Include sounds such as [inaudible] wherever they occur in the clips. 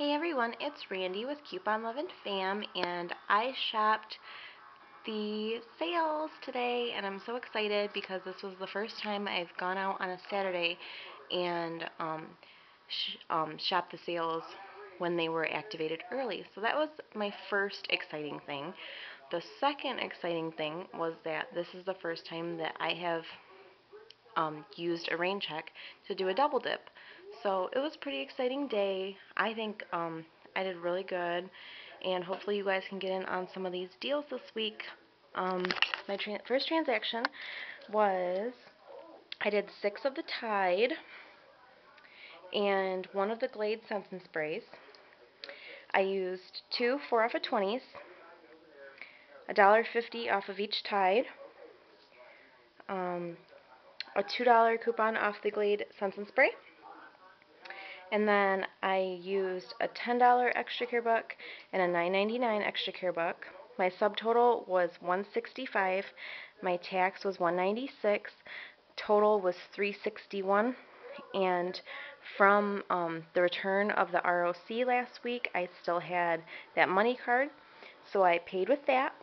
Hey everyone, it's Randy with Coupon Love and Fam, and I shopped the sales today, and I'm so excited because this was the first time I've gone out on a Saturday and um, sh um, shopped the sales when they were activated early. So that was my first exciting thing. The second exciting thing was that this is the first time that I have um, used a rain check to do a double dip. So it was a pretty exciting day. I think um, I did really good, and hopefully you guys can get in on some of these deals this week. Um, my first transaction was I did six of the Tide and one of the Glade Scents and Sprays. I used two 4 off of 20s, $1.50 off of each Tide, um, a $2 coupon off the Glade Scents and Spray, and then I used a $10 ExtraCare buck and a $9.99 ExtraCare buck. My subtotal was 165, My tax was 196, Total was 361. And from um, the return of the ROC last week, I still had that money card, so I paid with that.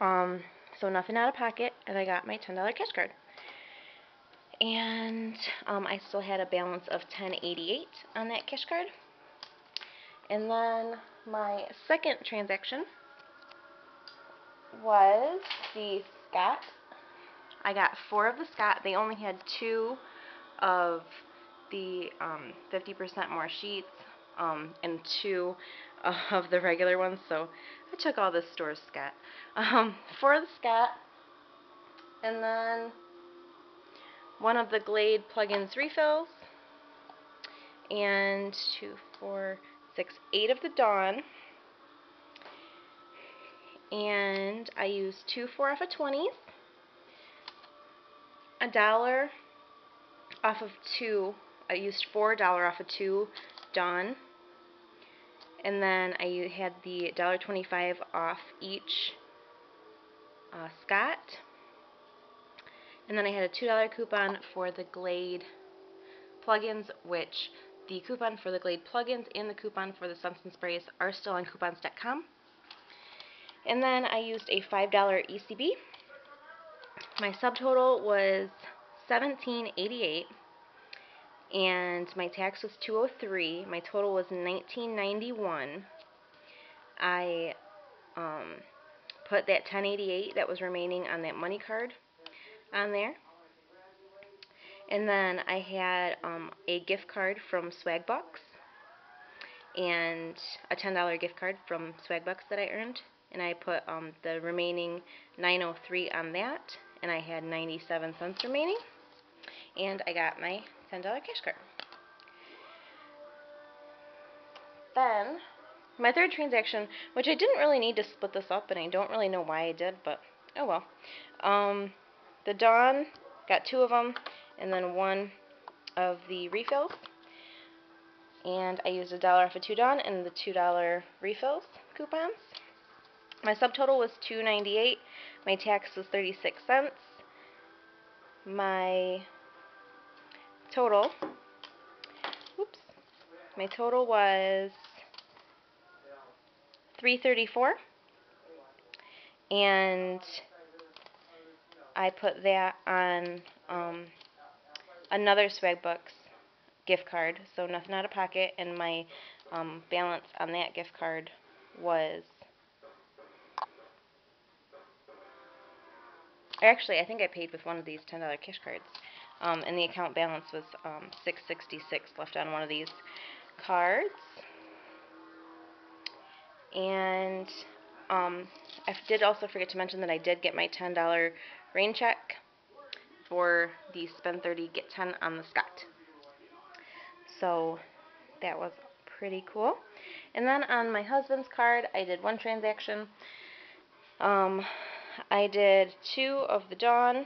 Um, so nothing out of pocket, and I got my $10 cash card and um, I still had a balance of 1088 on that cash card. And then my second transaction was the Scott. I got four of the Scott. They only had two of the 50% um, more sheets um, and two [laughs] of the regular ones, so I took all the store's Scott. [laughs] Um, four of the Scott, and then one of the Glade plugins refills, and two, four, six, eight of the Dawn. And I used two four off of 20s, a dollar off of two, I used four dollar off of two Dawn, and then I had the dollar twenty-five off each uh, Scott. And then I had a $2 coupon for the Glade plugins, which the coupon for the Glade plugins and the coupon for the Scents Sprays are still on coupons.com. And then I used a $5 ECB. My subtotal was 1788 and my tax was 203. My total was 1991. I um, put that 1088 that was remaining on that money card on there. And then I had um, a gift card from Swagbucks and a $10 gift card from Swagbucks that I earned. And I put um, the remaining 903 on that, and I had 97 cents remaining. And I got my $10 cash card. Then, my third transaction, which I didn't really need to split this up, and I don't really know why I did, but oh well. Um, the Dawn, got two of them, and then one of the refills. And I used a dollar off of two Dawn and the $2 refills coupons. My subtotal was $2.98. My tax was 36 cents. My total, oops, my total was 334 and I put that on um, another Swagbucks gift card, so nothing out of pocket, and my um, balance on that gift card was actually I think I paid with one of these $10 cash cards. Um, and the account balance was um, 666 left on one of these cards. And um, I did also forget to mention that I did get my $10 rain check for the spend 30 get 10 on the Scott. So that was pretty cool. And then on my husband's card, I did one transaction. Um, I did two of the Dawn,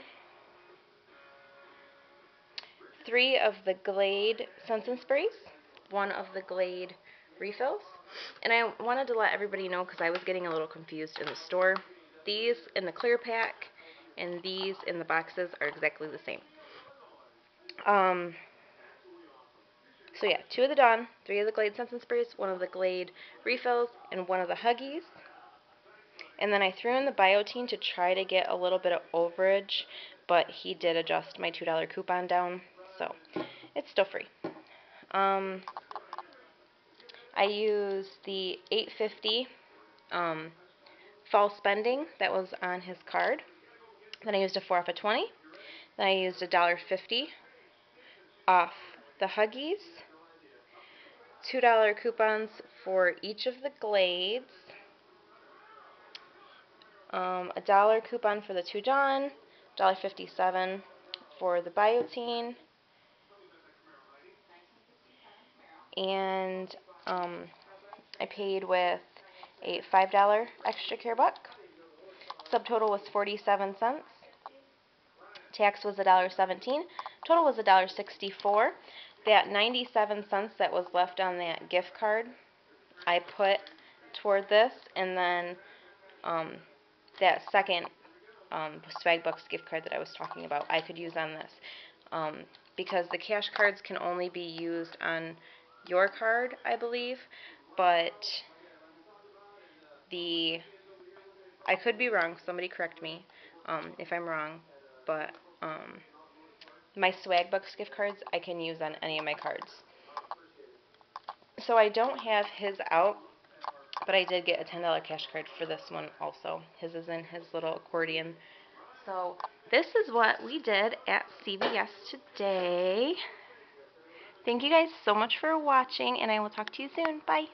three of the Glade Scents and Sprays, one of the Glade refills. And I wanted to let everybody know because I was getting a little confused in the store. These in the clear pack and these in the boxes are exactly the same. Um, So yeah, two of the Dawn, three of the Glade Scents and Sprays, one of the Glade refills, and one of the Huggies. And then I threw in the Biotene to try to get a little bit of overage, but he did adjust my $2 coupon down, so it's still free. Um, I used the 850 um, fall spending that was on his card. Then I used a 4 off a 20. Then I used a $1.50 off the Huggies. $2 coupons for each of the Glades. Um, a dollar coupon for the two Dawn, $1.57 for the Biotene, and um, I paid with a $5 ExtraCare buck. Subtotal was 47 cents. Tax was $1.17. Total was $1.64. That 97 cents that was left on that gift card, I put toward this, and then um, that second um, Swagbucks gift card that I was talking about, I could use on this. Um, because the cash cards can only be used on your card, I believe, but the I could be wrong. Somebody correct me um, if I'm wrong, but um, my Swagbucks gift cards I can use on any of my cards. So I don't have his out, but I did get a $10 cash card for this one also. His is in his little accordion. So this is what we did at CVS today. Thank you guys so much for watching, and I will talk to you soon. Bye.